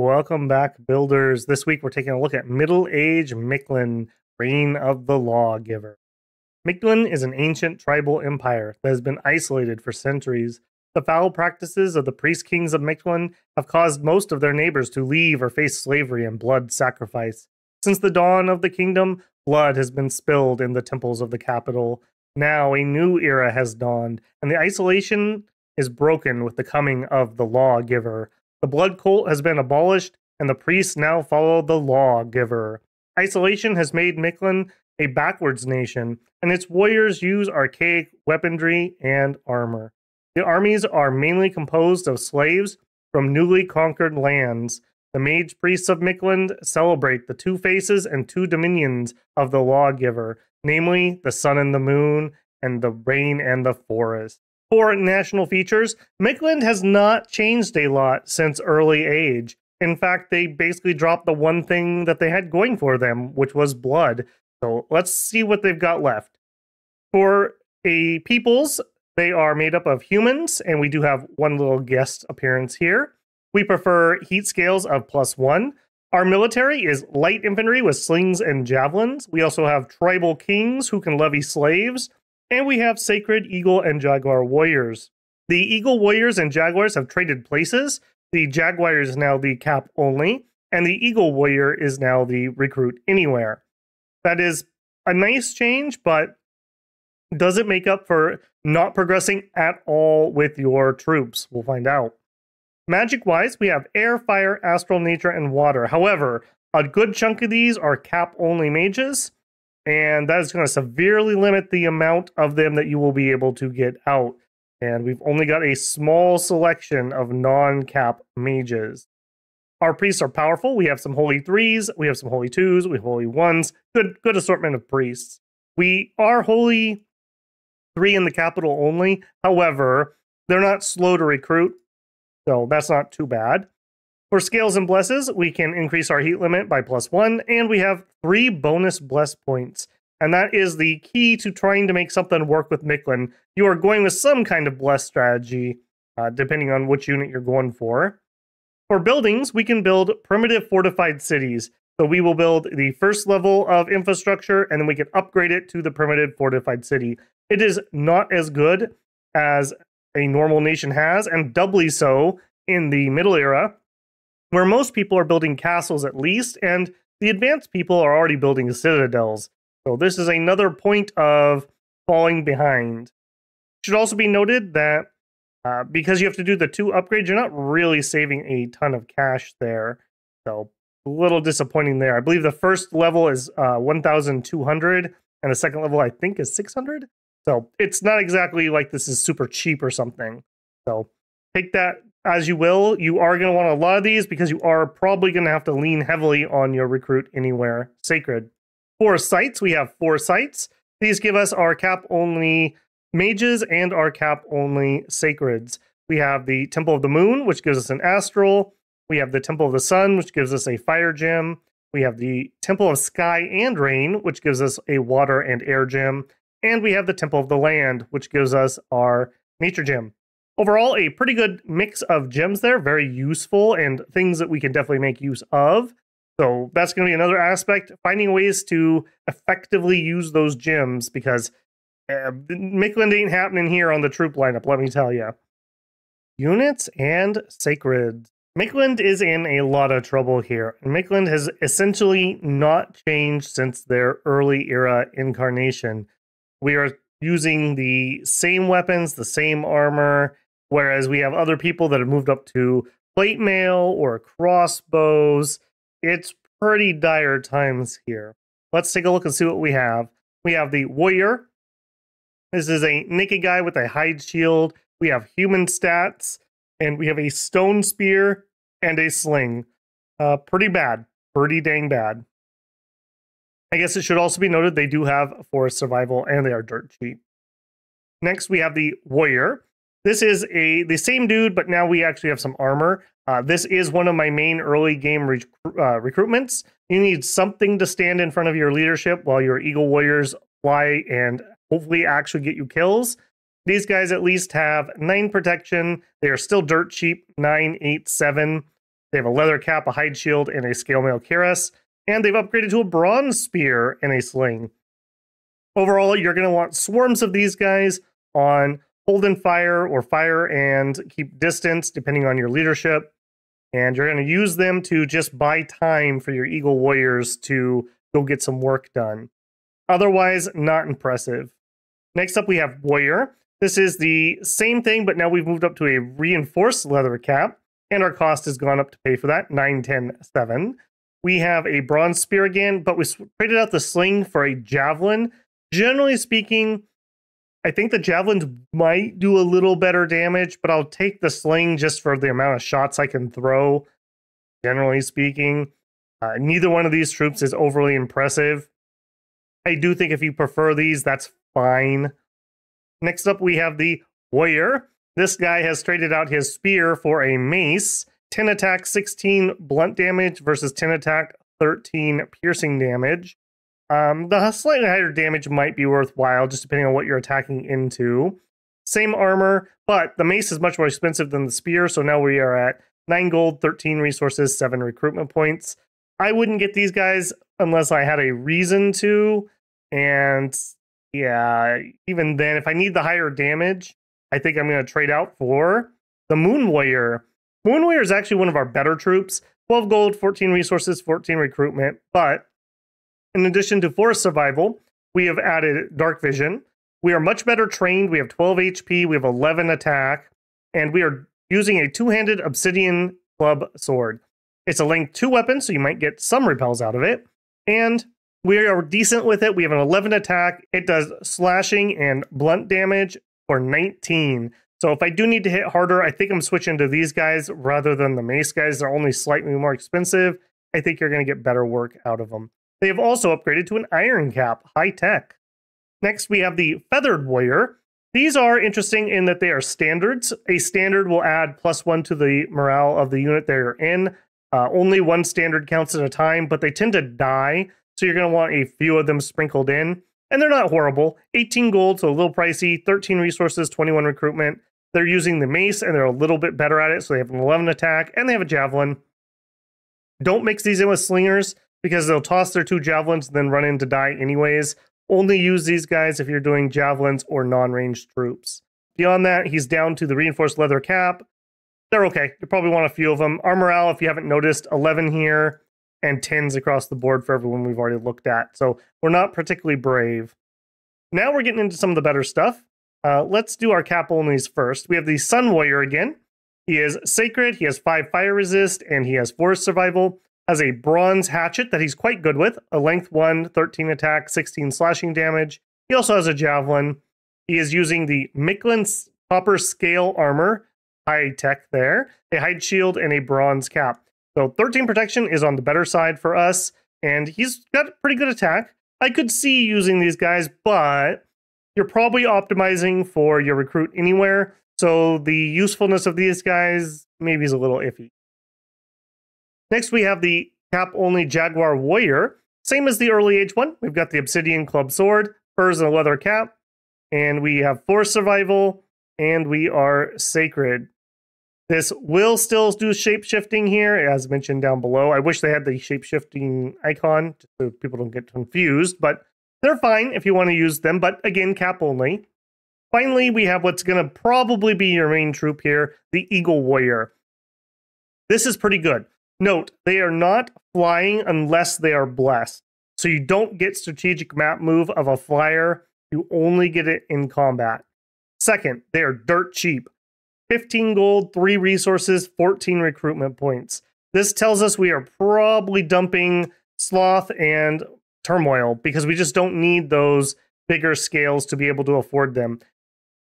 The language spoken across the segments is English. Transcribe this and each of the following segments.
Welcome back, builders. This week we're taking a look at Middle Age Mictlan, Reign of the Lawgiver. Mictlan is an ancient tribal empire that has been isolated for centuries. The foul practices of the priest kings of Mictlan have caused most of their neighbors to leave or face slavery and blood sacrifice. Since the dawn of the kingdom, blood has been spilled in the temples of the capital. Now a new era has dawned, and the isolation is broken with the coming of the lawgiver. The blood cult has been abolished, and the priests now follow the lawgiver. Isolation has made Mictlan a backwards nation, and its warriors use archaic weaponry and armor. The armies are mainly composed of slaves from newly conquered lands. The mage priests of Mictlan celebrate the two faces and two dominions of the lawgiver, namely the sun and the moon, and the rain and the forest. For national features, Mictlan has not changed a lot since early age. In fact, they basically dropped the one thing that they had going for them, which was blood. So let's see what they've got left. For a peoples, they are made up of humans, and we do have one little guest appearance here. We prefer heat scales of plus one. Our military is light infantry with slings and javelins. We also have tribal kings who can levy slaves. And we have Sacred Eagle and Jaguar Warriors. The Eagle Warriors and Jaguars have traded places. The Jaguar is now the cap only, and the Eagle Warrior is now the recruit anywhere. That is a nice change, but does it make up for not progressing at all with your troops? We'll find out. Magic wise, we have air, fire, astral, nature, and water. However, a good chunk of these are cap only mages, and that is going to severely limit the amount of them that you will be able to get out. And we've only got a small selection of non cap mages. Our priests are powerful. We have some holy threes, we have some holy twos, we have holy ones. Good, good assortment of priests. We are holy three in the capital only. However, they're not slow to recruit, so that's not too bad. For scales and blesses, we can increase our heat limit by plus one, and we have three bonus bless points. And that is the key to trying to make something work with Mictlan. You are going with some kind of bless strategy, uh, depending on which unit you're going for. For buildings, we can build primitive fortified cities. So we will build the first level of infrastructure, and then we can upgrade it to the primitive fortified city. It is not as good as a normal nation has, and doubly so in the Middle Era, where most people are building castles at least, and the advanced people are already building citadels. So this is another point of falling behind. Should also be noted that uh, because you have to do the two upgrades, you're not really saving a ton of cash there. So a little disappointing there. I believe the first level is uh, 1,200, and the second level I think is 600. So it's not exactly like this is super cheap or something. So take that as you will. You are going to want a lot of these because you are probably going to have to lean heavily on your recruit anywhere sacred. For sites, we have four sites. These give us our cap only mages and our cap only sacreds. We have the Temple of the Moon, which gives us an astral. We have the Temple of the Sun, which gives us a fire gem. We have the Temple of Sky and Rain, which gives us a water and air gem. And we have the Temple of the Land, which gives us our nature gem overall a pretty good mix of gems there very useful and things that we can definitely make use of. So that's going to be another aspect finding ways to effectively use those gems because uh, ain't happening here on the troop lineup let me tell you units and sacred. Mictlan is in a lot of trouble here. And Mictlan has essentially not changed since their early era incarnation. We are using the same weapons the same armor Whereas we have other people that have moved up to plate mail or crossbows. It's pretty dire times here. Let's take a look and see what we have. We have the warrior. This is a naked guy with a hide shield. We have human stats, and we have a stone spear and a sling. Uh, pretty bad. Pretty dang bad. I guess it should also be noted they do have forest survival and they are dirt cheap. Next, we have the warrior. This is a the same dude, but now we actually have some armor. Uh, this is one of my main early game rec- uh, recruitments. You need something to stand in front of your leadership while your Eagle Warriors fly and hopefully actually get you kills. These guys at least have nine protection. They are still dirt cheap, nine, eight, seven. They have a leather cap, a hide shield, and a scale mail cuirass. And they've upgraded to a bronze spear and a sling. Overall, you're going to want swarms of these guys on hold and fire or fire and keep distance, depending on your leadership. And you're going to use them to just buy time for your Eagle Warriors to go get some work done. Otherwise, not impressive. Next up, we have Warrior. This is the same thing, but now we've moved up to a reinforced leather cap, and our cost has gone up to pay for that 9, 10, 7. We have a bronze spear again, but we traded out the sling for a javelin. Generally speaking, I think the javelins might do a little better damage, but I'll take the sling just for the amount of shots I can throw. Generally speaking, uh, neither one of these troops is overly impressive. I do think if you prefer these, that's fine. Next up, we have the Warrior. This guy has traded out his spear for a mace. 10 attack, 16 blunt damage versus 10 attack, 13 piercing damage. Um, the slightly higher damage might be worthwhile, just depending on what you're attacking into. Same armor, but the mace is much more expensive than the spear, so now we are at 9 gold, 13 resources, 7 recruitment points. I wouldn't get these guys unless I had a reason to, and yeah, even then, if I need the higher damage, I think I'm going to trade out for the Moon Warrior. Moon Warrior is actually one of our better troops. 12 gold, 14 resources, 14 recruitment. But in addition to forest survival, we have added dark vision. We are much better trained. We have 12 HP, we have 11 attack, and we are using a two handed obsidian club sword. It's a length 2 weapon, so you might get some repels out of it. And we are decent with it. We have an 11 attack. It does slashing and blunt damage for 19. So if I do need to hit harder, I think I'm switching to these guys rather than the mace guys. They're only slightly more expensive. I think you're going to get better work out of them. They have also upgraded to an iron cap, high tech. Next, we have the feathered warrior. These are interesting in that they are standards. A standard will add plus one to the morale of the unit they're in. Uh, only one standard counts at a time, but they tend to die. So you're going to want a few of them sprinkled in. And they're not horrible. 18 gold, so a little pricey. 13 resources, 21 recruitment. They're using the mace and they're a little bit better at it. So they have an 11 attack and they have a javelin. Don't mix these in with slingers because they'll toss their two javelins and then run in to die anyways. Only use these guys if you're doing javelins or non ranged troops. Beyond that, he's down to the reinforced leather cap. They're okay. You probably want a few of them. Armorale, if you haven't noticed, 11 here and 10s across the board for everyone we've already looked at. So we're not particularly brave. Now we're getting into some of the better stuff. Uh, let's do our cap onlys first. We have the Sun Warrior again. He is sacred, he has 5 fire resist, and he has forest survival. Has a bronze hatchet that he's quite good with, a length 1, 13 attack, 16 slashing damage. He also has a javelin. He is using the Mictlan copper scale armor, high tech there, a hide shield, and a bronze cap. So 13 protection is on the better side for us, and he's got pretty good attack. I could see using these guys, but you're probably optimizing for your recruit anywhere. So the usefulness of these guys maybe is a little iffy. Next, we have the cap only Jaguar Warrior. Same as the early age one. We've got the Obsidian Club Sword, furs, and a leather cap. And we have Forest Survival, and we are Sacred. This will still do shape shifting here, as mentioned down below. I wish they had the shape shifting icon so people don't get confused, but they're fine if you want to use them, but again, cap only. Finally, we have what's going to probably be your main troop here the Eagle Warrior. This is pretty good. Note, they are not flying unless they are blessed. So you don't get strategic map move of a flyer, you only get it in combat. Second, they are dirt cheap. 15 gold, 3 resources, 14 recruitment points. This tells us we are probably dumping Sloth and Turmoil because we just don't need those bigger scales to be able to afford them.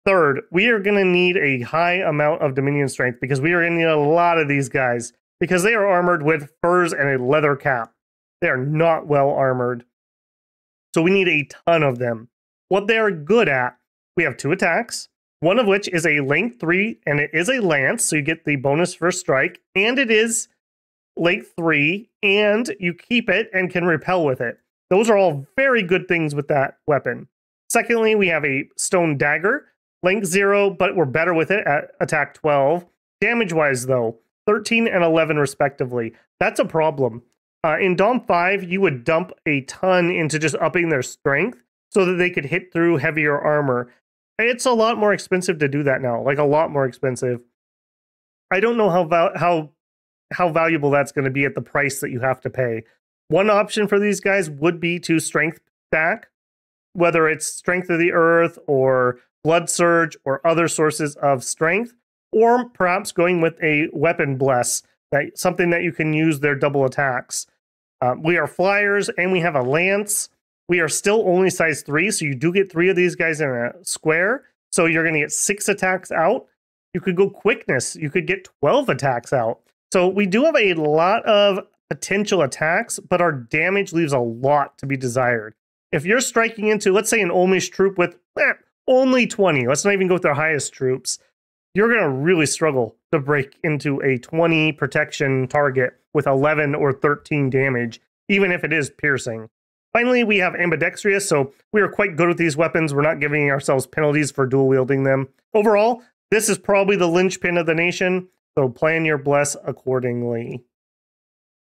Third, we are going to need a high amount of Dominion strength because we are going to need a lot of these guys because they are armored with furs and a leather cap. They are not well armored. So we need a ton of them. What they are good at, we have two attacks, one of which is a length three, and it is a lance, so you get the bonus first strike, and it is length three, and you keep it and can repel with it. Those are all very good things with that weapon. Secondly, we have a stone dagger, length zero, but we're better with it at attack 12. Damage wise, though, 13 and 11 respectively. That's a problem. Uh, in Dom 5, you would dump a ton into just upping their strength so that they could hit through heavier armor. It's a lot more expensive to do that now, like a lot more expensive. I don't know how val- how how valuable that's going to be at the price that you have to pay. One option for these guys would be to strength stack, whether it's strength of the earth or blood surge or other sources of strength, or perhaps going with a weapon bless, that something that you can use their double attacks. Uh, we are flyers and we have a lance. We are still only size three, so you do get three of these guys in a square. So you're going to get six attacks out. You could go quickness. You could get 12 attacks out. So we do have a lot of potential attacks, but our damage leaves a lot to be desired. If you're striking into, let's say, an Ulmish troop with eh, only 20, let's not even go with their highest troops, you're going to really struggle to break into a 20 protection target with 11 or 13 damage, even if it is piercing. Finally, we have ambidextrous, so we are quite good with these weapons. We're not giving ourselves penalties for dual wielding them. Overall, this is probably the linchpin of the nation, so plan your bless accordingly.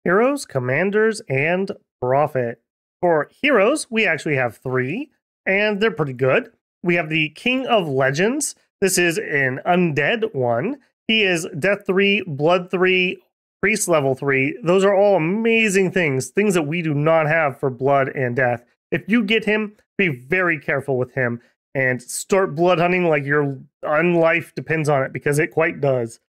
Heroes, Commanders, and Prophet. For heroes, we actually have three, and they're pretty good. We have the King of Legends. This is an undead one. He is Death 3, Blood 3, Priest level 3. Those are all amazing things, things that we do not have for Blood and Death. If you get him, be very careful with him and start blood hunting like your unlife depends on it because it quite does.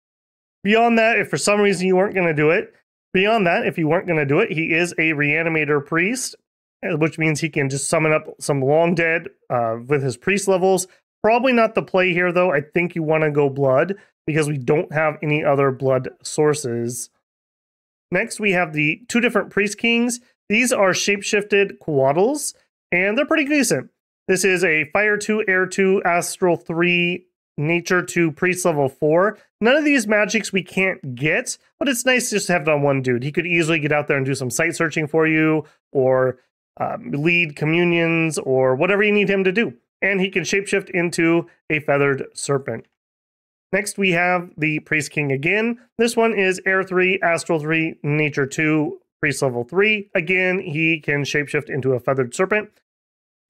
Beyond that, if for some reason you weren't going to do it, beyond that, if you weren't going to do it, he is a reanimator priest, which means he can just summon up some long dead uh, with his priest levels. Probably not the play here, though. I think you want to go blood because we don't have any other blood sources. Next, we have the two different priest kings. These are shapeshifted quaddles, and they're pretty decent. This is a Fire 2, Air 2, Astral 3, Nature 2, Priest level 4. None of these magics we can't get, but it's nice just to have it on one dude. He could easily get out there and do some site searching for you, or um, lead communions, or whatever you need him to do. And he can shapeshift into a feathered serpent. Next, we have the Priest King again. This one is Air 3, Astral 3, Nature 2, Priest level 3. Again, he can shapeshift into a feathered serpent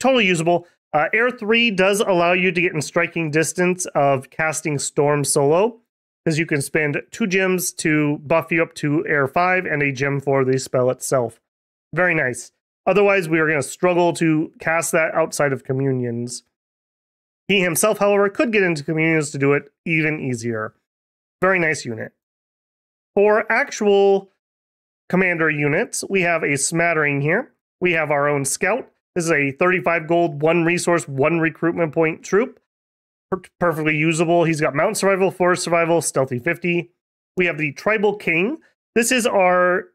totally usable. Uh, Air 3 does allow you to get in striking distance of casting Storm solo, because you can spend two gems to buff you up to Air 5 and a gem for the spell itself. Very nice. Otherwise, we are going to struggle to cast that outside of communions. He himself, however, could get into communions to do it even easier. Very nice unit. For actual commander units, we have a smattering here. We have our own scout, this is a 35 gold, one resource, one recruitment point troop. Per- perfectly usable. He's got mountain survival, forest survival, stealthy 50. We have the tribal king. This is our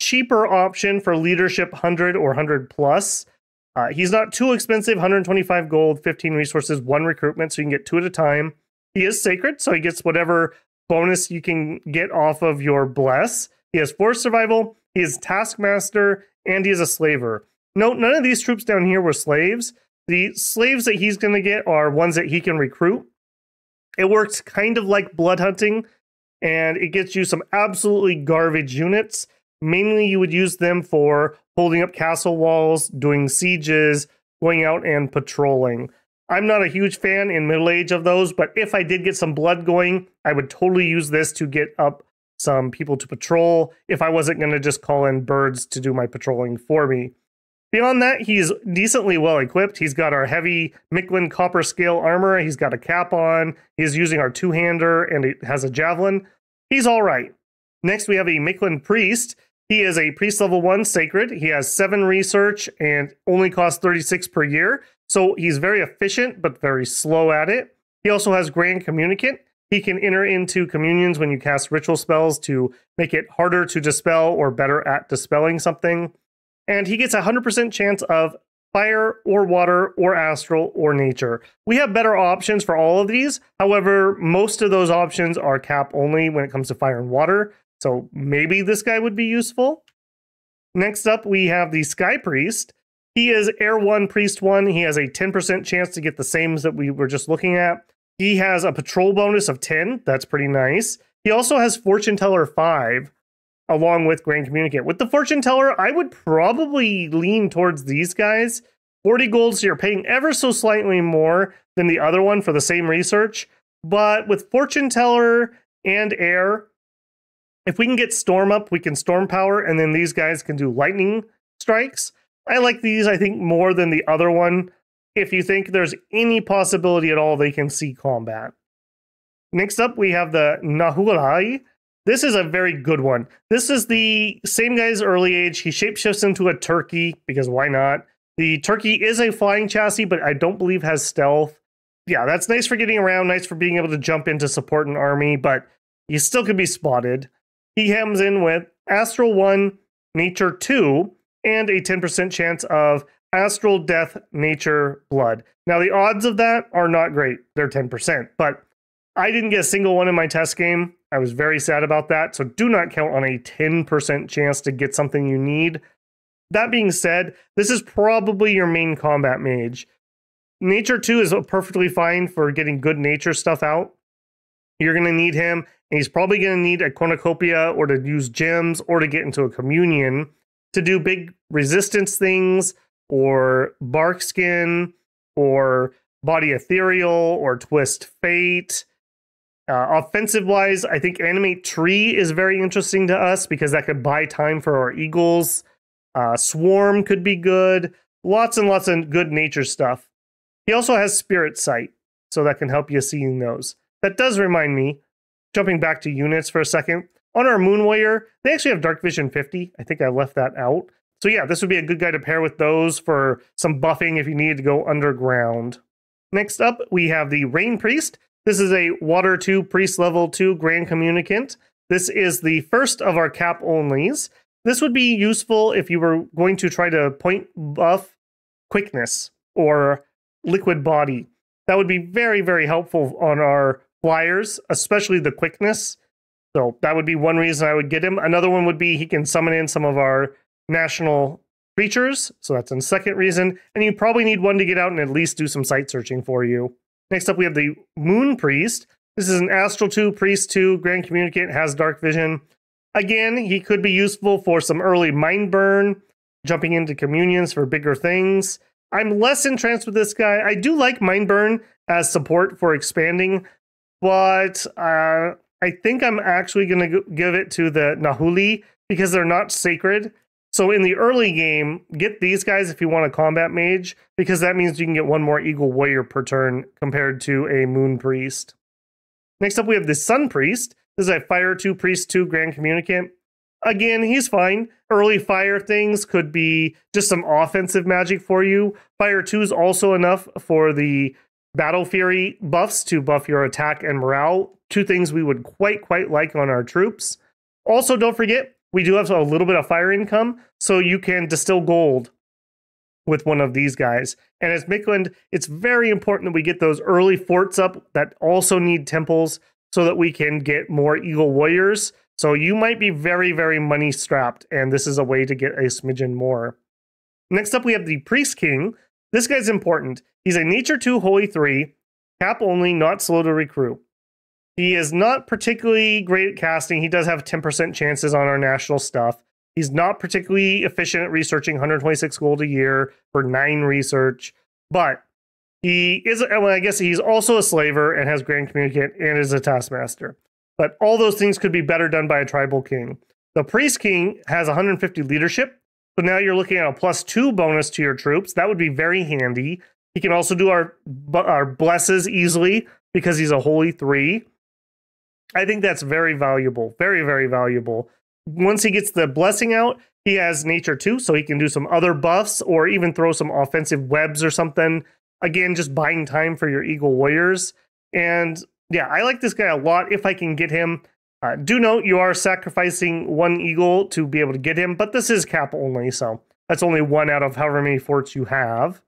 cheaper option for leadership 100 or 100 plus. Uh, he's not too expensive 125 gold, 15 resources, one recruitment, so you can get two at a time. He is sacred, so he gets whatever bonus you can get off of your bless. He has forest survival, he is taskmaster, and he is a slaver. Note, none of these troops down here were slaves. The slaves that he's going to get are ones that he can recruit. It works kind of like blood hunting, and it gets you some absolutely garbage units. Mainly, you would use them for holding up castle walls, doing sieges, going out and patrolling. I'm not a huge fan in middle age of those, but if I did get some blood going, I would totally use this to get up some people to patrol if I wasn't going to just call in birds to do my patrolling for me. Beyond that, he's decently well equipped. He's got our heavy Mictlan copper scale armor. He's got a cap on. He's using our two hander and it has a javelin. He's all right. Next, we have a Mictlan priest. He is a priest level one sacred. He has seven research and only costs 36 per year. So he's very efficient, but very slow at it. He also has grand communicant. He can enter into communions when you cast ritual spells to make it harder to dispel or better at dispelling something and he gets a 100% chance of fire or water or astral or nature. We have better options for all of these. However, most of those options are cap only when it comes to fire and water. So maybe this guy would be useful. Next up, we have the Sky Priest. He is Air 1, Priest 1. He has a 10% chance to get the same that we were just looking at. He has a patrol bonus of 10. That's pretty nice. He also has Fortune Teller 5 along with Grand Communicant. With the Fortune Teller, I would probably lean towards these guys. 40 gold, so you're paying ever so slightly more than the other one for the same research. But with Fortune Teller and Air, if we can get Storm up, we can Storm Power, and then these guys can do Lightning Strikes. I like these, I think, more than the other one. If you think there's any possibility at all they can see combat. Next up, we have the Nahualli. This is a very good one. This is the same guy's early age. He shapeshifts into a turkey because why not? The turkey is a flying chassis, but I don't believe has stealth. Yeah, that's nice for getting around, nice for being able to jump in to support an army, but he still could be spotted. He hams in with Astral 1, Nature 2, and a 10% chance of Astral Death, Nature, Blood. Now, the odds of that are not great. They're 10%, but I didn't get a single one in my test game. I was very sad about that. So do not count on a 10% chance to get something you need. That being said, this is probably your main combat mage. Nature 2 is perfectly fine for getting good nature stuff out. You're going to need him, and he's probably going to need a cornucopia or to use gems or to get into a communion to do big resistance things or bark skin or body ethereal or twist fate uh, offensive wise, I think Animate Tree is very interesting to us because that could buy time for our Eagles. Uh, Swarm could be good. Lots and lots of good nature stuff. He also has Spirit Sight, so that can help you seeing those. That does remind me, jumping back to units for a second, on our Moon Warrior, they actually have Dark Vision 50. I think I left that out. So yeah, this would be a good guy to pair with those for some buffing if you needed to go underground. Next up, we have the Rain Priest. This is a Water 2 Priest Level 2 Grand Communicant. This is the first of our cap onlys. This would be useful if you were going to try to point buff quickness or liquid body. That would be very, very helpful on our flyers, especially the quickness. So that would be one reason I would get him. Another one would be he can summon in some of our national creatures. So that's a second reason. And you probably need one to get out and at least do some site searching for you. Next up, we have the Moon Priest. This is an Astral 2 Priest 2 Grand Communicant, has Dark Vision. Again, he could be useful for some early Mind Burn, jumping into communions for bigger things. I'm less entranced with this guy. I do like Mind Burn as support for expanding, but uh, I think I'm actually going to give it to the Nahualli because they're not sacred. So in the early game, get these guys if you want a combat mage, because that means you can get one more Eagle Warrior per turn compared to a Moon Priest. Next up, we have the Sun Priest. This is a Fire 2 Priest 2 Grand Communicant. Again, he's fine. Early fire things could be just some offensive magic for you. Fire 2 is also enough for the Battle Fury buffs to buff your attack and morale. Two things we would quite, quite like on our troops. Also, don't forget, we do have a little bit of fire income, so you can distill gold with one of these guys. And as Mictlan, it's very important that we get those early forts up that also need temples so that we can get more Eagle Warriors. So you might be very, very money strapped, and this is a way to get a smidgen more. Next up, we have the Priest King. This guy's important. He's a Nature 2 Holy 3, cap only, not slow to recruit. He is not particularly great at casting. He does have 10% chances on our national stuff. He's not particularly efficient at researching 126 gold a year for nine research, but he is, well, I guess he's also a slaver and has Grand Communicant and is a taskmaster. But all those things could be better done by a tribal king. The priest king has 150 leadership. So now you're looking at a plus two bonus to your troops. That would be very handy. He can also do our, our blesses easily because he's a holy three. I think that's very valuable. Very, very valuable. Once he gets the blessing out, he has nature too, so he can do some other buffs or even throw some offensive webs or something. Again, just buying time for your Eagle Warriors. And yeah, I like this guy a lot if I can get him. Uh, do note you are sacrificing one Eagle to be able to get him, but this is cap only, so that's only one out of however many forts you have.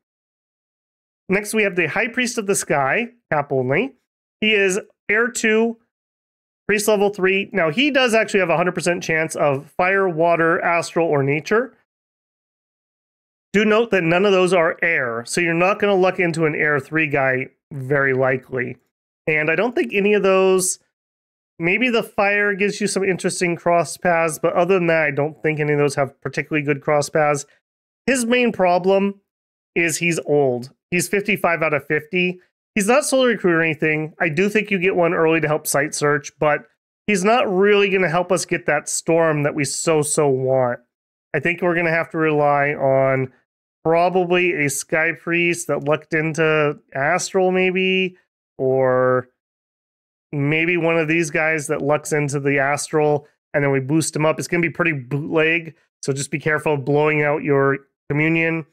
Next, we have the High Priest of the Sky, cap only. He is Air to Priest level three. Now he does actually have a 100% chance of fire, water, astral, or nature. Do note that none of those are air, so you're not going to luck into an air three guy very likely. And I don't think any of those Maybe the fire gives you some interesting cross paths, but other than that, I don't think any of those have particularly good cross paths. His main problem is he's old. He's 55 out of 50. He's not solo recruit or anything. I do think you get one early to help site search, but he's not really going to help us get that storm that we so, so want. I think we're going to have to rely on probably a Sky Priest that lucked into Astral, maybe, or maybe one of these guys that lucks into the Astral and then we boost him up. It's going to be pretty bootleg, so just be careful of blowing out your communion.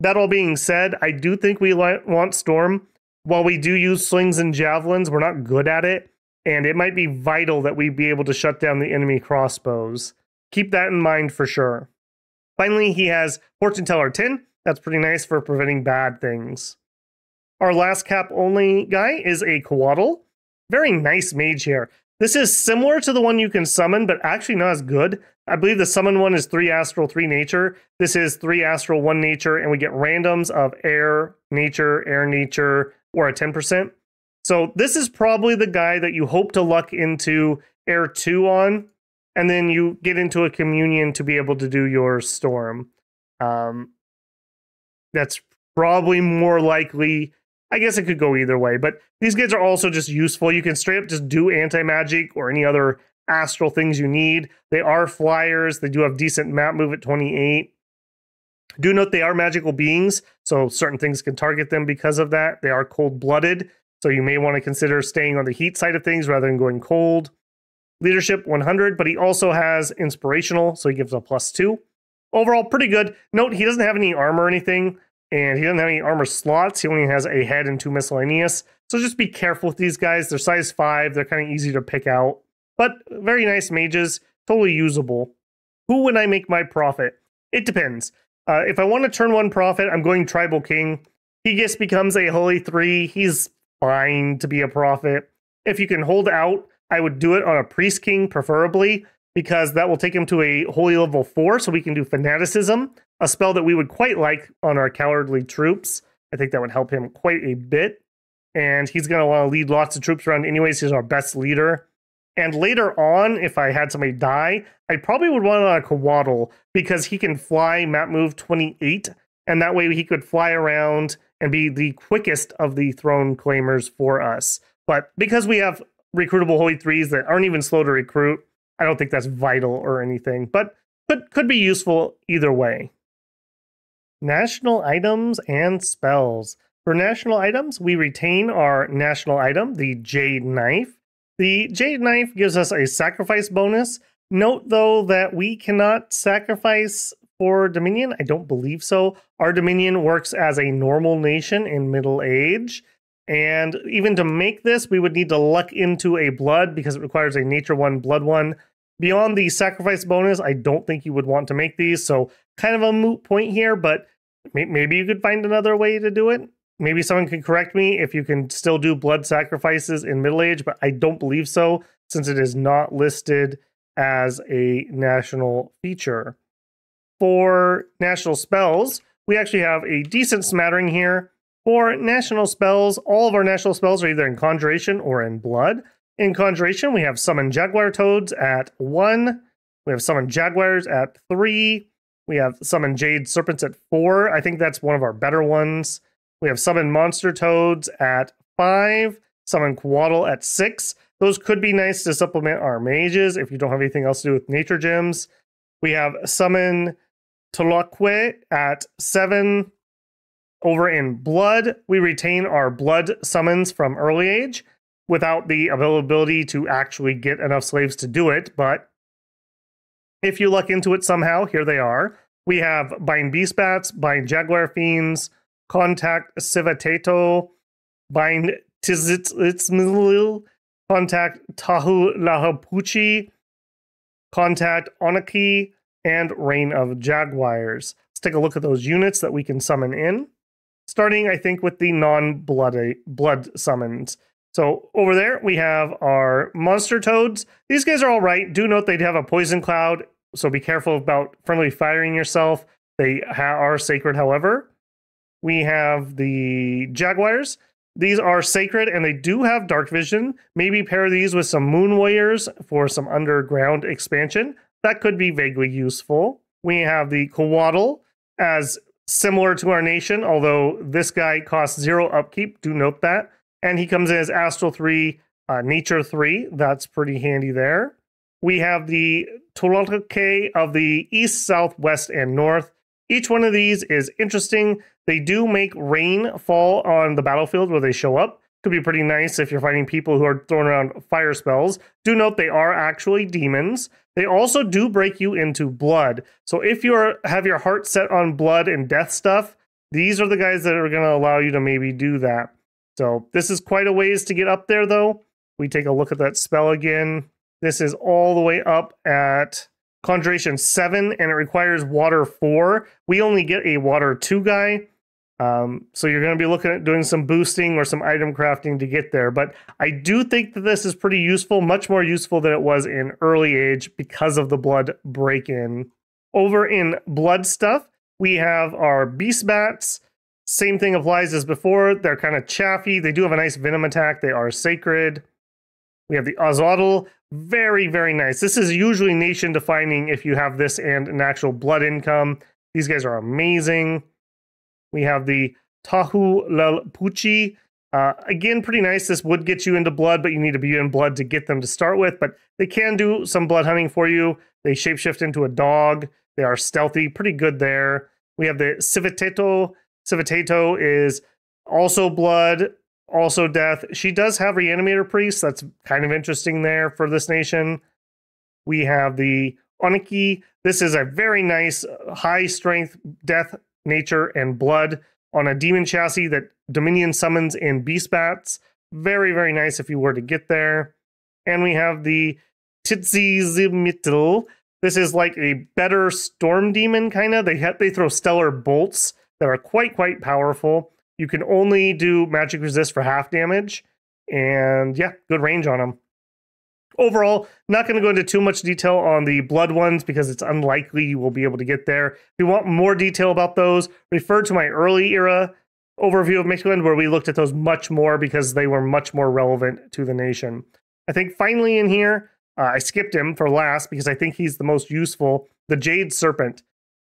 That all being said, I do think we want Storm. While we do use slings and javelins, we're not good at it, and it might be vital that we be able to shut down the enemy crossbows. Keep that in mind for sure. Finally, he has Fortune Teller 10. That's pretty nice for preventing bad things. Our last cap only guy is a Coatl. Very nice mage here. This is similar to the one you can summon, but actually not as good. I believe the summon one is 3 astral, 3 nature. This is 3 astral, 1 nature, and we get randoms of air, nature, air, nature, or a 10%. So this is probably the guy that you hope to luck into air 2 on, and then you get into a communion to be able to do your storm. Um, that's probably more likely I guess it could go either way, but these guys are also just useful. You can straight up just do anti magic or any other astral things you need. They are flyers. They do have decent map move at 28. Do note they are magical beings, so certain things can target them because of that. They are cold blooded, so you may want to consider staying on the heat side of things rather than going cold. Leadership 100, but he also has inspirational, so he gives a plus two. Overall, pretty good. Note he doesn't have any armor or anything, and he doesn't have any armor slots. He only has a head and two miscellaneous. So just be careful with these guys. They're size five. They're kind of easy to pick out, but very nice mages, totally usable. Who would I make my prophet? It depends. Uh, if I want to turn one prophet, I'm going tribal king. He just becomes a holy three. He's fine to be a prophet. If you can hold out, I would do it on a priest king preferably because that will take him to a holy level four, so we can do fanaticism a spell that we would quite like on our cowardly troops. I think that would help him quite a bit. And he's going to want to lead lots of troops around, anyways. He's our best leader. And later on, if I had somebody die, I probably would want a Coatl because he can fly map move 28. And that way he could fly around and be the quickest of the throne claimers for us. But because we have recruitable Holy Threes that aren't even slow to recruit, I don't think that's vital or anything. But could could be useful either way. National items and spells. For national items, we retain our national item, the Jade Knife. The Jade Knife gives us a sacrifice bonus. Note, though, that we cannot sacrifice for Dominion. I don't believe so. Our Dominion works as a normal nation in Middle Age. And even to make this, we would need to luck into a blood because it requires a nature one, blood one. Beyond the sacrifice bonus, I don't think you would want to make these. So, kind of a moot point here, but maybe you could find another way to do it. Maybe someone can correct me if you can still do blood sacrifices in Middle Age, but I don't believe so since it is not listed as a national feature. For national spells, we actually have a decent smattering here. For national spells, all of our national spells are either in Conjuration or in Blood. In Conjuration, we have Summon Jaguar Toads at 1. We have Summon Jaguars at 3. We have summon Jade Serpents at four. I think that's one of our better ones. We have summon Monster Toads at five. Summon Coatl at six. Those could be nice to supplement our mages if you don't have anything else to do with nature gems. We have summon Tlaloque at seven. Over in Blood, we retain our Blood summons from early age without the availability to actually get enough slaves to do it, but if you look into it somehow, here they are. We have Bind Beast Bats, Bind Jaguar Fiends, Contact Civateteo, Bind Tzitzimitl, Contact Tlahuelpuchi, Contact Onaqui, and Rain of Jaguars. Let's take a look at those units that we can summon in. Starting, I think, with the non-blood blood summons. So over there, we have our monster toads. These guys are all right. Do note they have a poison cloud so be careful about friendly firing yourself. They are sacred, however. We have the Jaguars. These are sacred and they do have dark vision. Maybe pair these with some moon warriors for some underground expansion. That could be vaguely useful. We have the Coatl as similar to our nation, although this guy costs zero upkeep. Do note that. And he comes in as Astral 3, uh, Nature 3. That's pretty handy there. We have the Tlaloque of the East, South, West, and North. Each one of these is interesting. They do make rain fall on the battlefield where they show up. Could be pretty nice if you're fighting people who are throwing around fire spells. Do note they are actually demons. They also do break you into blood. So if you are, have your heart set on blood and death stuff, these are the guys that are going to allow you to maybe do that. So this is quite a ways to get up there, though. We take a look at that spell again. This is all the way up at Conjuration 7, and it requires Water 4. We only get a Water 2 guy. Um, so you're going to be looking at doing some boosting or some item crafting to get there. But I do think that this is pretty useful, much more useful than it was in early age because of the blood break in. Over in blood stuff, we have our beast bats. Same thing applies as before. They're kind of chaffy. They do have a nice venom attack. They are sacred. We have the Azotl. Very, very nice. This is usually nation defining if you have this and an actual blood income. These guys are amazing. We have the Tlahuelpuchi. Uh, again, pretty nice. This would get you into blood, but you need to be in blood to get them to start with. But they can do some blood hunting for you. They shapeshift into a dog. They are stealthy, pretty good there. We have the Civateteo. Civateteo is also blood, also death. She does have Reanimator Priest. That's kind of interesting there for this nation. We have the Onaqui. This is a very nice high strength death nature, and blood on a demon chassis that Dominion summons in Beast Bats. Very, very nice if you were to get there. And we have the Tzitzimitl. This is like a better storm demon, kind of. They ha- they throw stellar bolts that are quite, quite powerful. You can only do magic resist for half damage. And yeah, good range on them. Overall, not going to go into too much detail on the blood ones because it's unlikely you will be able to get there. If you want more detail about those, refer to my early era overview of Mictlan where we looked at those much more because they were much more relevant to the nation. I think finally in here, uh, I skipped him for last because I think he's the most useful. The Jade Serpent.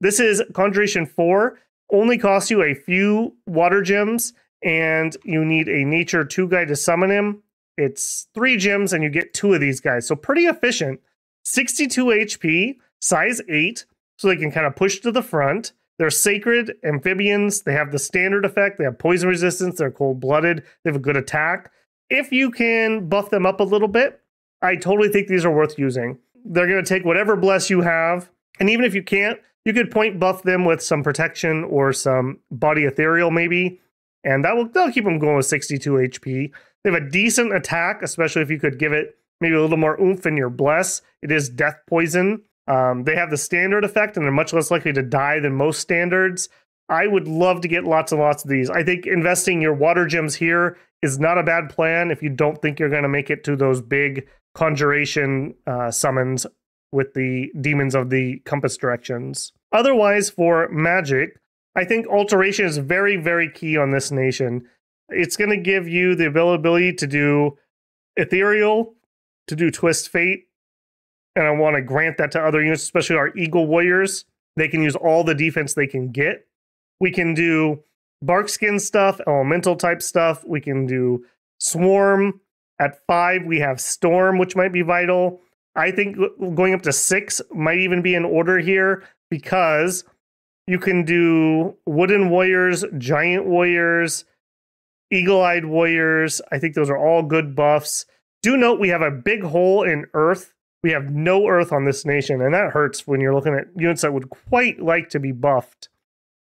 This is Conjuration 4, only costs you a few water gems, and you need a Nature 2 guy to summon him. It's three gems and you get two of these guys. So pretty efficient. 62 HP, size 8, so they can kind of push to the front. They're sacred amphibians. They have the standard effect. They have poison resistance. They're cold blooded. They have a good attack. If you can buff them up a little bit, I totally think these are worth using. They're going to take whatever bless you have. And even if you can't, you could point buff them with some protection or some body ethereal, maybe. And that will that'll keep them going with 62 HP. They have a decent attack, especially if you could give it maybe a little more oomph in your bless. It is death poison. Um, they have the standard effect and they're much less likely to die than most standards. I would love to get lots and lots of these. I think investing your water gems here is not a bad plan if you don't think you're going to make it to those big conjuration uh, summons with the demons of the compass directions. Otherwise, for magic, I think alteration is very, very key on this nation it's going to give you the ability to do ethereal, to do twist fate, and I want to grant that to other units, especially our Eagle Warriors. They can use all the defense they can get. We can do bark skin stuff, elemental type stuff. We can do swarm. At five, we have storm, which might be vital. I think going up to six might even be in order here because you can do wooden warriors, giant warriors, Eagle Eyed Warriors. I think those are all good buffs. Do note we have a big hole in Earth. We have no Earth on this nation, and that hurts when you're looking at units that would quite like to be buffed.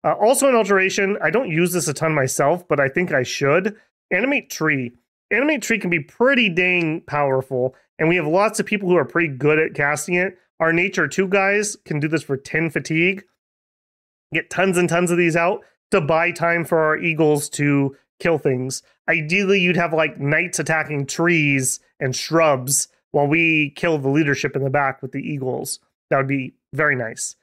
Uh, also, in Alteration, I don't use this a ton myself, but I think I should. Animate Tree. Animate Tree can be pretty dang powerful, and we have lots of people who are pretty good at casting it. Our Nature 2 guys can do this for 10 fatigue. Get tons and tons of these out to buy time for our Eagles to kill things. Ideally, you'd have like knights attacking trees and shrubs while we kill the leadership in the back with the eagles. That would be very nice.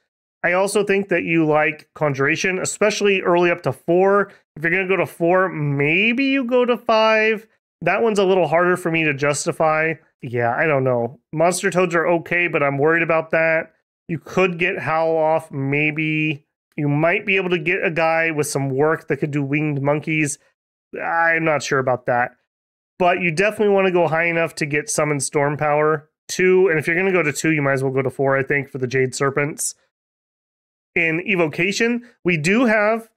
I also think that you like Conjuration, especially early up to four. If you're going to go to four, maybe you go to five. That one's a little harder for me to justify. Yeah, I don't know. Monster Toads are okay, but I'm worried about that. You could get Howl off, maybe. You might be able to get a guy with some work that could do winged monkeys. I'm not sure about that. But you definitely want to go high enough to get summon storm power. Two, and if you're going to go to two, you might as well go to four, I think, for the Jade Serpents. In Evocation, we do have,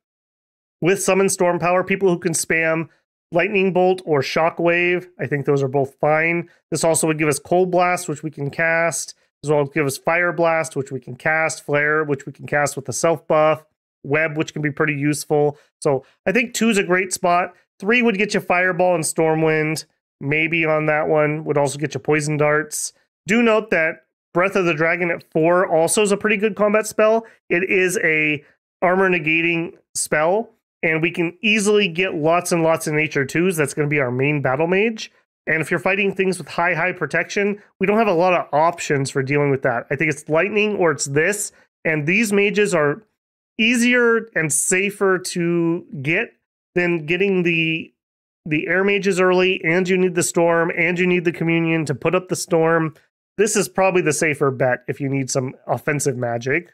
with summon storm power, people who can spam Lightning Bolt or Shockwave. I think those are both fine. This also would give us Cold Blast, which we can cast as well as give us Fire Blast, which we can cast, Flare, which we can cast with a self buff, Web, which can be pretty useful. So I think two is a great spot. Three would get you Fireball and Stormwind. Maybe on that one would also get you Poison Darts. Do note that Breath of the Dragon at four also is a pretty good combat spell. It is a armor negating spell, and we can easily get lots and lots of nature twos. That's going to be our main battle mage. And if you're fighting things with high, high protection, we don't have a lot of options for dealing with that. I think it's lightning or it's this. And these mages are easier and safer to get than getting the the air mages early, and you need the storm, and you need the communion to put up the storm. This is probably the safer bet if you need some offensive magic.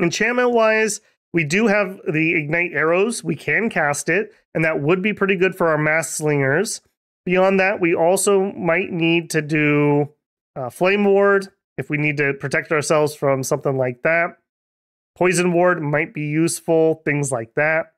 Enchantment wise, we do have the ignite arrows. We can cast it, and that would be pretty good for our mass slingers. Beyond that, we also might need to do uh, Flame Ward if we need to protect ourselves from something like that. Poison Ward might be useful, things like that.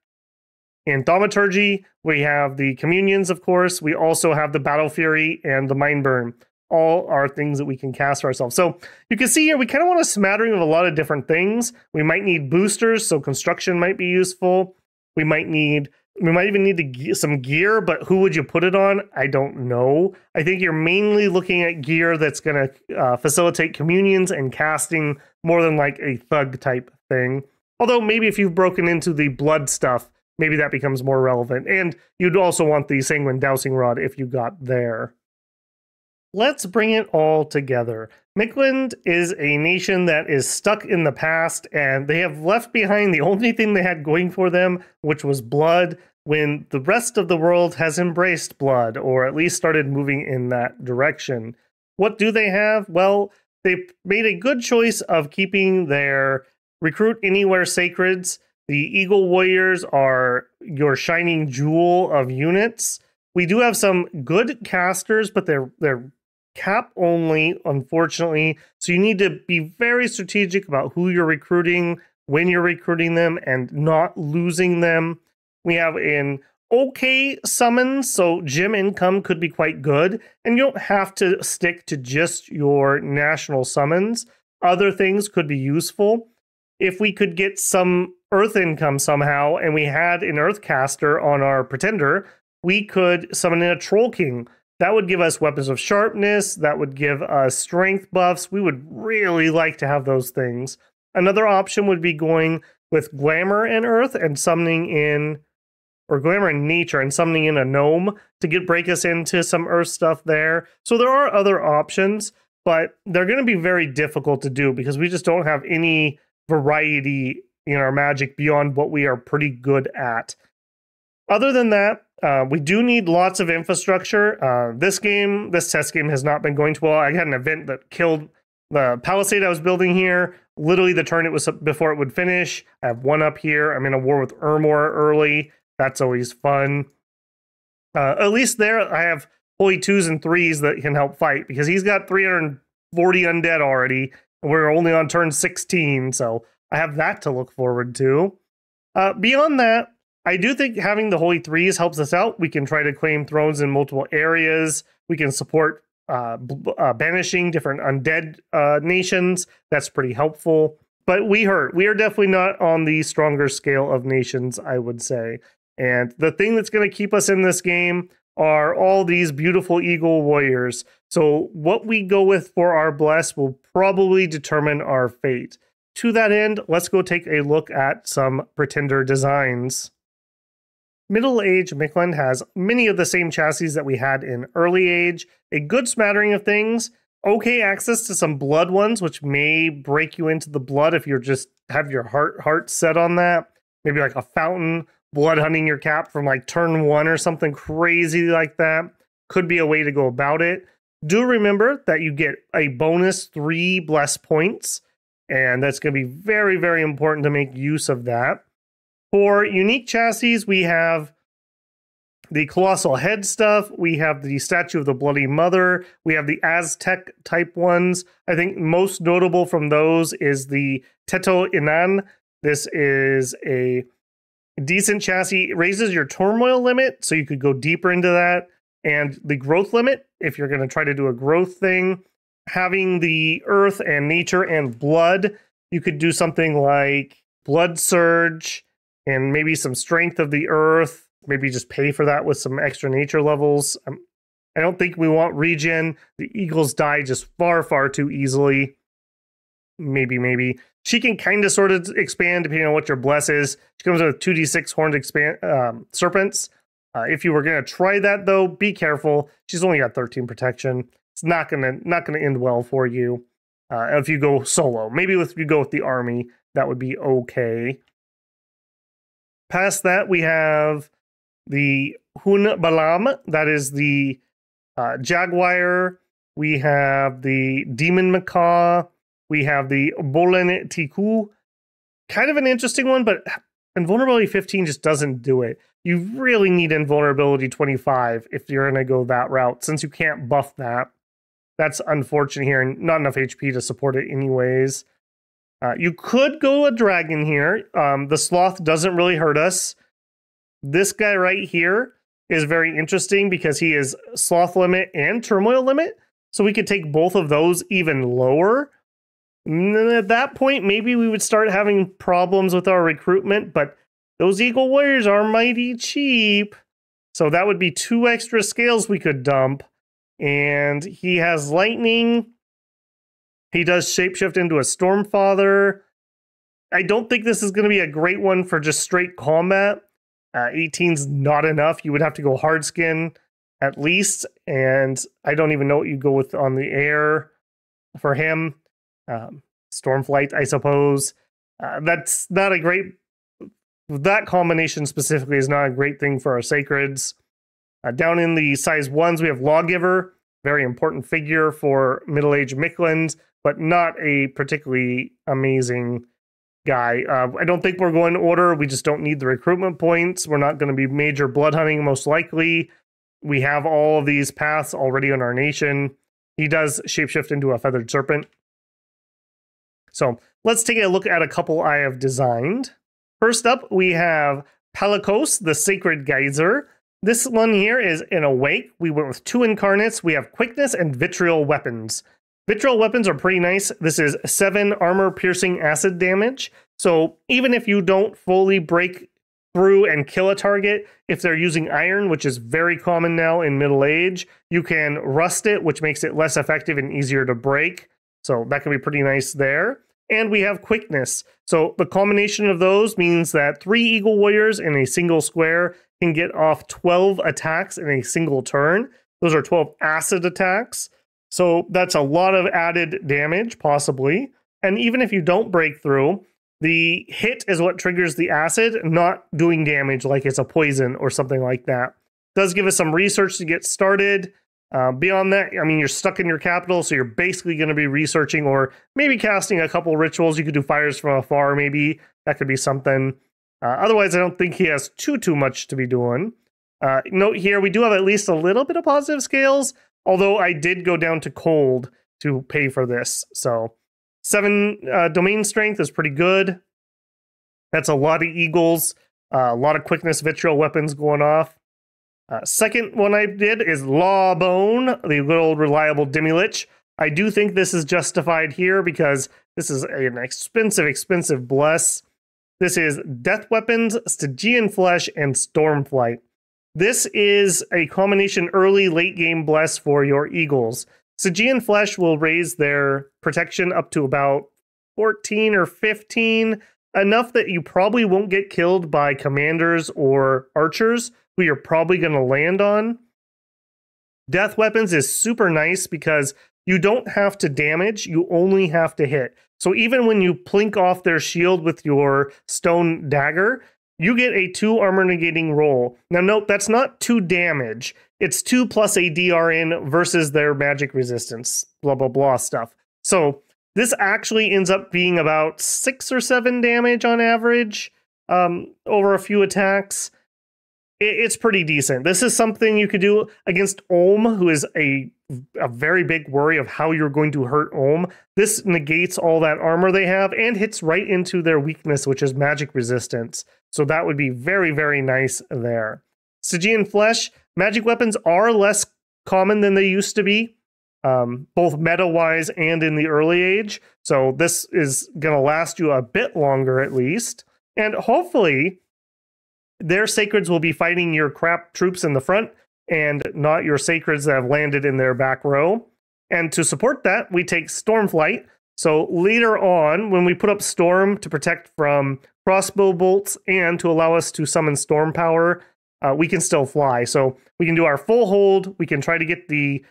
In Thaumaturgy, we have the Communions, of course. We also have the Battle Fury and the Mind Burn. All are things that we can cast for ourselves. So you can see here, we kind of want a smattering of a lot of different things. We might need boosters, so construction might be useful. We might need we might even need get some gear, but who would you put it on? I don't know. I think you're mainly looking at gear that's going to uh, facilitate communions and casting more than like a thug type thing. Although maybe if you've broken into the blood stuff, maybe that becomes more relevant. And you'd also want the sanguine dousing rod if you got there. Let's bring it all together. Mictlan is a nation that is stuck in the past, and they have left behind the only thing they had going for them, which was blood, when the rest of the world has embraced blood, or at least started moving in that direction. What do they have? Well, they made a good choice of keeping their recruit anywhere sacreds. The Eagle Warriors are your shining jewel of units. We do have some good casters, but they're they're cap only, unfortunately. So you need to be very strategic about who you're recruiting, when you're recruiting them, and not losing them. We have an okay summons, so gem income could be quite good, and you don't have to stick to just your national summons. Other things could be useful. If we could get some earth income somehow, and we had an earth caster on our pretender, we could summon in a troll king that would give us weapons of sharpness. That would give us strength buffs. We would really like to have those things. Another option would be going with glamour and earth and summoning in, or glamour and nature and summoning in a gnome to get break us into some earth stuff there. So there are other options, but they're going to be very difficult to do because we just don't have any variety in our magic beyond what we are pretty good at. Other than that, uh, we do need lots of infrastructure. Uh, this game, this test game, has not been going too well. I had an event that killed the palisade I was building here. Literally, the turn it was before it would finish. I have one up here. I'm in a war with Ermor early. That's always fun. Uh, at least there, I have holy twos and threes that can help fight because he's got 340 undead already. And we're only on turn 16, so I have that to look forward to. Uh, beyond that, I do think having the Holy Threes helps us out. We can try to claim thrones in multiple areas. We can support uh, uh, banishing different undead uh, nations. That's pretty helpful. But we hurt. We are definitely not on the stronger scale of nations, I would say. And the thing that's going to keep us in this game are all these beautiful eagle warriors. So, what we go with for our bless will probably determine our fate. To that end, let's go take a look at some pretender designs. Middle Age Mictlan has many of the same chassis that we had in Early Age, a good smattering of things. okay access to some blood ones, which may break you into the blood if you're just have your heart heart set on that. Maybe like a fountain blood hunting your cap from like turn one or something crazy like that. Could be a way to go about it. Do remember that you get a bonus three bless points, and that's going to be very, very important to make use of that. For unique chassis, we have the colossal head stuff. We have the statue of the Bloody Mother. We have the Aztec type ones. I think most notable from those is the Teto Inan. This is a decent chassis. It raises your turmoil limit, so you could go deeper into that. And the growth limit, if you're going to try to do a growth thing, having the earth and nature and blood, you could do something like blood surge and maybe some strength of the earth. Maybe just pay for that with some extra nature levels. Um, I don't think we want regen. The eagles die just far, far too easily. Maybe, maybe. She can kind of sort of expand depending on what your bless is. She comes with 2d6 horned expand um, serpents. Uh, if you were going to try that though, be careful. She's only got 13 protection. It's not gonna not gonna end well for you. Uh, if you go solo, maybe if you go with the army, that would be okay. Past that, we have the Hun Balam, that is the uh, Jaguar. We have the Demon Macaw. We have the Bolen Tiku. Kind of an interesting one, but Invulnerability 15 just doesn't do it. You really need Invulnerability 25 if you're going to go that route, since you can't buff that. That's unfortunate here, and not enough HP to support it, anyways. Uh, you could go a dragon here. Um, the sloth doesn't really hurt us. This guy right here is very interesting because he is sloth limit and turmoil limit. So we could take both of those even lower. And then at that point, maybe we would start having problems with our recruitment, but those Eagle Warriors are mighty cheap. So that would be two extra scales we could dump. And he has lightning he does shapeshift into a Stormfather. I don't think this is going to be a great one for just straight combat. Uh, 18's not enough. You would have to go hard skin at least, and I don't even know what you go with on the air for him. Um, Stormflight, I suppose. Uh, that's not a great. That combination specifically is not a great thing for our sacreds. Uh, down in the size ones, we have Lawgiver, very important figure for middle aged Mictlans but not a particularly amazing guy. Uh, I don't think we're going to order. We just don't need the recruitment points. We're not going to be major blood hunting, most likely. We have all of these paths already in our nation. He does shapeshift into a feathered serpent. So let's take a look at a couple I have designed. First up, we have Palikos, the Sacred Geyser. This one here is an Awake. We went with two incarnates. We have Quickness and Vitriol weapons. Vitriol weapons are pretty nice. This is seven armor piercing acid damage. So even if you don't fully break through and kill a target, if they're using iron, which is very common now in middle age, you can rust it, which makes it less effective and easier to break. So that can be pretty nice there. And we have quickness. So the combination of those means that three Eagle Warriors in a single square can get off 12 attacks in a single turn. Those are 12 acid attacks. So that's a lot of added damage, possibly. And even if you don't break through, the hit is what triggers the acid, not doing damage like it's a poison or something like that. Does give us some research to get started. Uh, beyond that, I mean, you're stuck in your capital, so you're basically going to be researching or maybe casting a couple rituals. You could do fires from afar, maybe that could be something. Uh, otherwise, I don't think he has too too much to be doing. Uh, note here, we do have at least a little bit of positive scales, Although I did go down to cold to pay for this. So seven uh, domain strength is pretty good. That's a lot of eagles, uh, a lot of quickness vitriol weapons going off. Uh, second one I did is Lawbone, the good old reliable Demilich. I do think this is justified here because this is an expensive, expensive bless. This is Death Weapons, Stygian Flesh, and Stormflight. This is a combination early late game bless for your Eagles. Stygian Flesh will raise their protection up to about 14 or 15, enough that you probably won't get killed by commanders or archers who you're probably going to land on. Death Weapons is super nice because you don't have to damage, you only have to hit. So even when you plink off their shield with your stone dagger, you get a two armor negating roll. Now, note that's not two damage, it's two plus a DRN versus their magic resistance, blah, blah, blah stuff. So this actually ends up being about six or seven damage on average um, over a few attacks it's pretty decent. This is something you could do against Ulm, who is a a very big worry of how you're going to hurt Ulm. This negates all that armor they have and hits right into their weakness, which is magic resistance. So that would be very, very nice there. Stygian Flesh, magic weapons are less common than they used to be, um, both meta wise and in the early age. So this is going to last you a bit longer at least. And hopefully, their sacreds will be fighting your crap troops in the front and not your sacreds that have landed in their back row. And to support that, we take Stormflight. So later on, when we put up Storm to protect from crossbow bolts and to allow us to summon Storm power, uh, we can still fly. So we can do our full hold. We can try to get the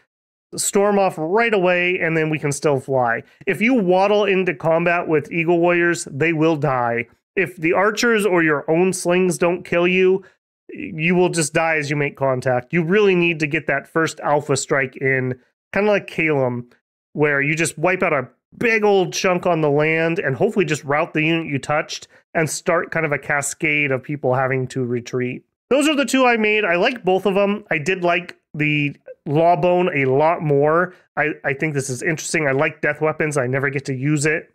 storm off right away, and then we can still fly. If you waddle into combat with Eagle Warriors, they will die if the archers or your own slings don't kill you, you will just die as you make contact. You really need to get that first alpha strike in, kind of like Caelum, where you just wipe out a big old chunk on the land and hopefully just route the unit you touched and start kind of a cascade of people having to retreat. Those are the two I made. I like both of them. I did like the Lawbone a lot more. I, I think this is interesting. I like death weapons. I never get to use it.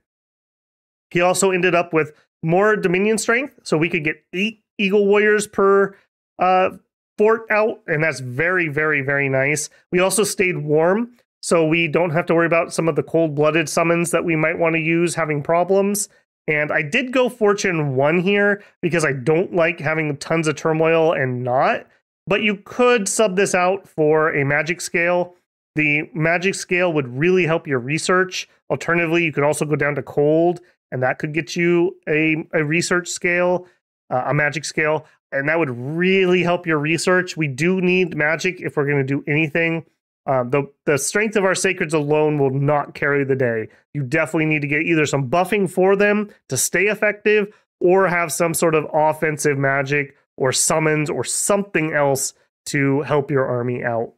He also ended up with more Dominion strength, so we could get eight Eagle Warriors per uh, fort out, and that's very, very, very nice. We also stayed warm, so we don't have to worry about some of the cold blooded summons that we might want to use having problems. And I did go Fortune 1 here because I don't like having tons of turmoil and not. But you could sub this out for a magic scale. The magic scale would really help your research. Alternatively, you could also go down to cold and that could get you a, a research scale, uh, a magic scale, and that would really help your research. We do need magic if we're going to do anything. Um, the the strength of our sacreds alone will not carry the day. You definitely need to get either some buffing for them to stay effective, or have some sort of offensive magic or summons or something else to help your army out.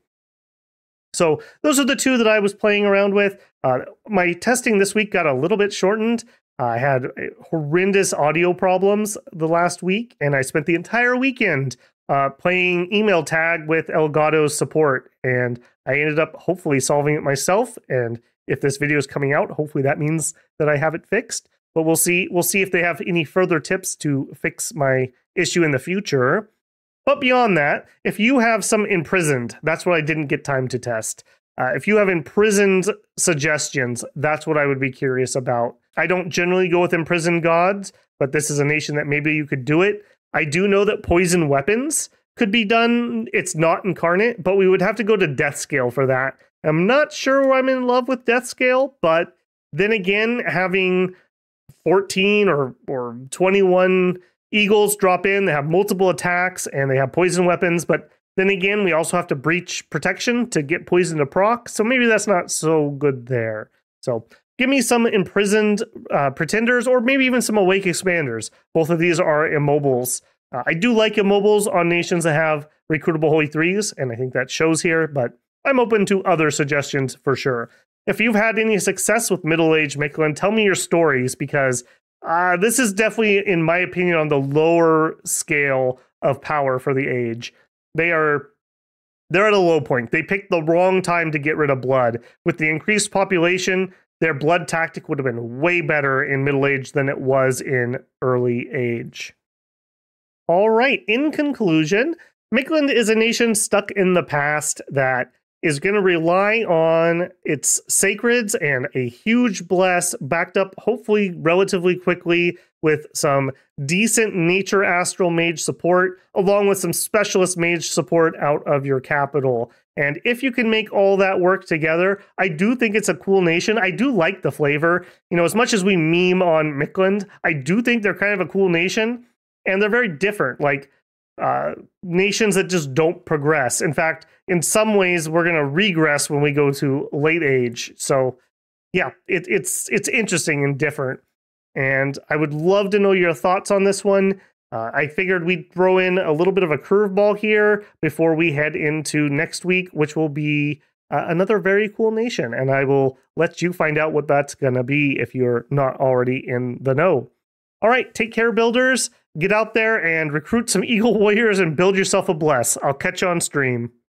So those are the two that I was playing around with. Uh, my testing this week got a little bit shortened. I had horrendous audio problems the last week, and I spent the entire weekend uh, playing email tag with Elgato's support, and I ended up hopefully solving it myself. And if this video is coming out, hopefully that means that I have it fixed. But we'll see. We'll see if they have any further tips to fix my issue in the future. But beyond that, if you have some imprisoned, that's what I didn't get time to test. Uh, if you have imprisoned suggestions, that's what I would be curious about. I don't generally go with imprisoned gods, but this is a nation that maybe you could do it. I do know that poison weapons could be done. It's not incarnate, but we would have to go to death scale for that. I'm not sure I'm in love with death scale, but then again, having 14 or or 21 eagles drop in, they have multiple attacks and they have poison weapons, but then again, we also have to breach protection to get poison to proc, so maybe that's not so good there. So give me some imprisoned uh, pretenders or maybe even some awake expanders. Both of these are immobiles. Uh, I do like immobiles on nations that have recruitable holy threes, and I think that shows here, but I'm open to other suggestions for sure. If you've had any success with middle age Mictlan, tell me your stories because uh, this is definitely, in my opinion, on the lower scale of power for the age. They are they're at a low point. They picked the wrong time to get rid of blood. With the increased population, their blood tactic would have been way better in middle age than it was in early age. All right, in conclusion, Mictlan is a nation stuck in the past that is going to rely on its sacreds and a huge bless, backed up hopefully relatively quickly with some decent nature astral mage support, along with some specialist mage support out of your capital. And if you can make all that work together, I do think it's a cool nation. I do like the flavor. You know, as much as we meme on Mictlan, I do think they're kind of a cool nation and they're very different. Like uh, nations that just don't progress. In fact, in some ways, we're going to regress when we go to late age. So, yeah, it, it's it's interesting and different. And I would love to know your thoughts on this one. Uh, I figured we'd throw in a little bit of a curveball here before we head into next week, which will be uh, another very cool nation. And I will let you find out what that's going to be if you're not already in the know. All right, take care, builders. Get out there and recruit some Eagle Warriors and build yourself a bless. I'll catch you on stream.